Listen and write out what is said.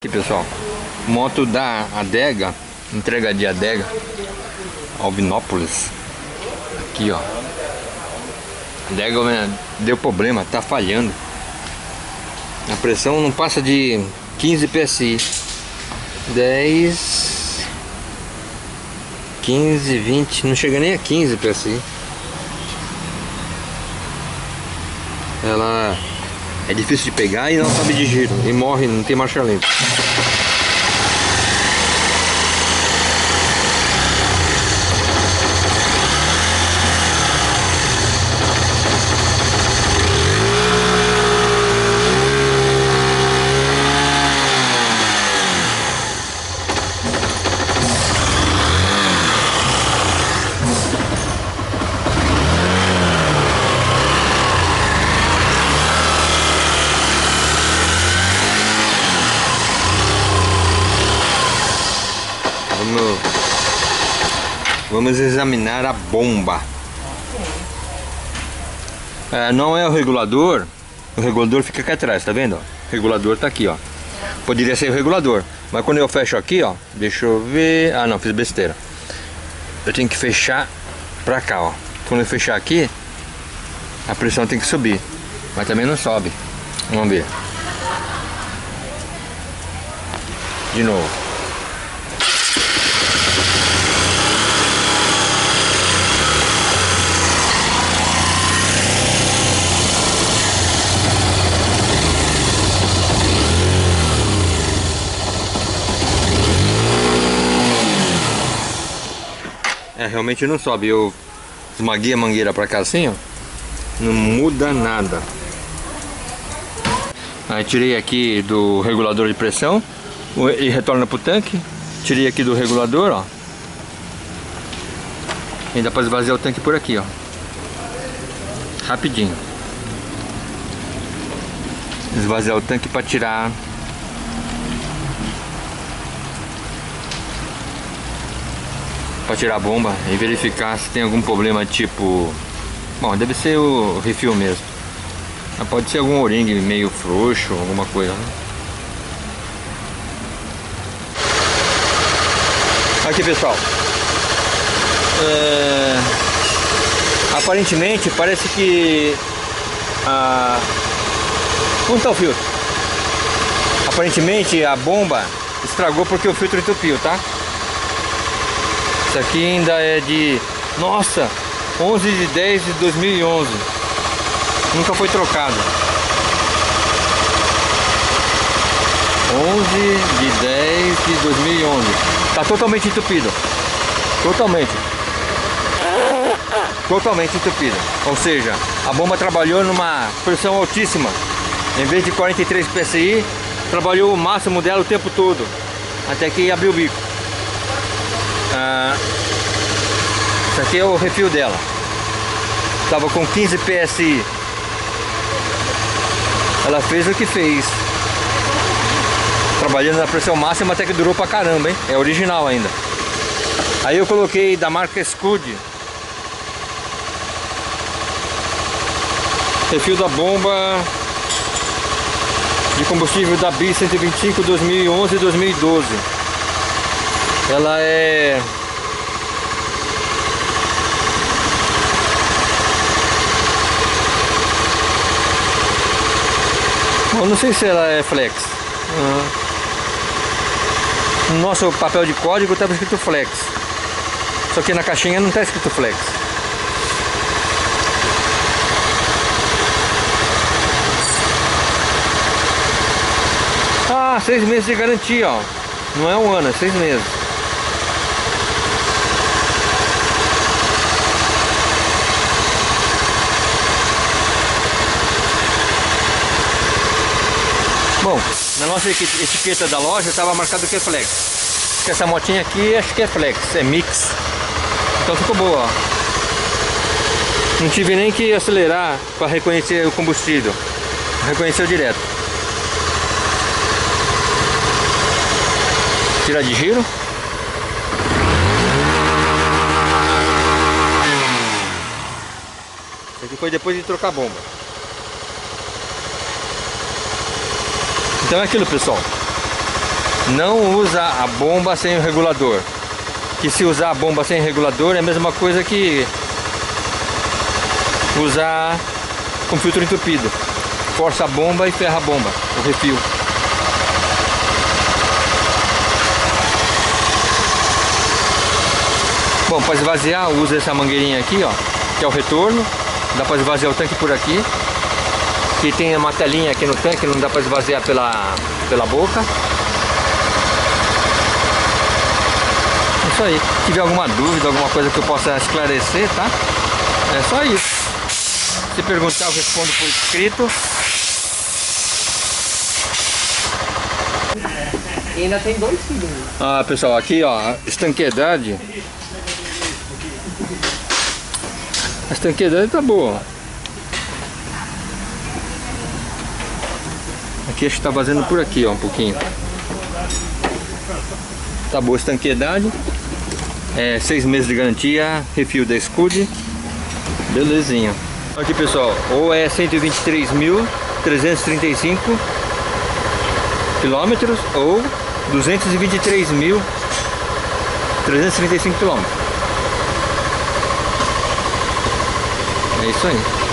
Aqui pessoal, moto da Adega, entrega de Adega, Albinópolis. Aqui ó, Adega né, deu problema, tá falhando. A pressão não passa de 15 PSI, 10, 15, 20, não chega nem a 15 PSI. Ela é difícil de pegar e não sabe de giro. E morre, não tem marcha lenta. Vamos, vamos examinar a bomba. É, não é o regulador. O regulador fica aqui atrás, tá vendo? O regulador tá aqui, ó. Poderia ser o regulador. Mas quando eu fecho aqui, ó. Deixa eu ver. Ah, não, fiz besteira. Eu tenho que fechar pra cá, ó. Quando eu fechar aqui, a pressão tem que subir. Mas também não sobe. Vamos ver. De novo. É, realmente não sobe. Eu esmaguei a mangueira pra cá assim, ó. Não muda nada. Aí tirei aqui do regulador de pressão e retorna pro tanque. Tirei aqui do regulador, ó. E dá pra esvaziar o tanque por aqui, ó. Rapidinho. Esvaziar o tanque para tirar para tirar a bomba e verificar se tem algum problema tipo bom deve ser o refil mesmo. Mas pode ser algum o-ring meio frouxo alguma coisa né? aqui pessoal. É... aparentemente parece que a onde está o filtro? Aparentemente a bomba estragou porque o filtro entupiu tá esse aqui ainda é de... Nossa! 11 de 10 de 2011. Nunca foi trocado. 11 de 10 de 2011. Tá totalmente entupido. Totalmente. Totalmente entupido. Ou seja, a bomba trabalhou numa pressão altíssima. Em vez de 43 PSI, trabalhou o máximo dela o tempo todo. Até que abriu o bico. Ah, isso aqui é o refil dela. Estava com 15 PSI. Ela fez o que fez. Trabalhando na pressão máxima até que durou pra caramba, hein? É original ainda. Aí eu coloquei da marca Scud. Refil da bomba de combustível da BI 125 2011 e 2012 ela é Eu não sei se ela é flex. Uhum. No nosso papel de código estava escrito flex. Só que na caixinha não está escrito flex. Ah, seis meses de garantia, ó. Não é um ano, é seis meses. Bom, na nossa etiqueta da loja estava marcado que é flex. Essa motinha aqui acho que é flex, é mix. Então ficou boa, ó. Não tive nem que acelerar para reconhecer o combustível. Reconheceu direto. Tirar de giro. Isso aqui foi depois de trocar a bomba. Então é aquilo pessoal não usa a bomba sem o regulador. Que se usar a bomba sem regulador é a mesma coisa que usar com filtro entupido. Força a bomba e ferra a bomba, o refil. Bom, para esvaziar, usa essa mangueirinha aqui, ó, que é o retorno. Dá para esvaziar o tanque por aqui. Que tem uma telinha aqui no tanque, não dá para esvaziar pela, pela boca. Isso aí. Se tiver alguma dúvida, alguma coisa que eu possa esclarecer, tá? É só isso. Se perguntar, eu respondo por escrito. E ainda tem dois filhos. Ah, pessoal, aqui ó, estanqueidade. A estanqueidade tá boa. Aqui acho que tá vazando por aqui, ó, um pouquinho. Tá boa a estanqueidade. É, seis meses de garantia, refil da Scud. Belezinha. Aqui pessoal, ou é 123.335 quilômetros ou 223.335 quilômetros. É isso aí.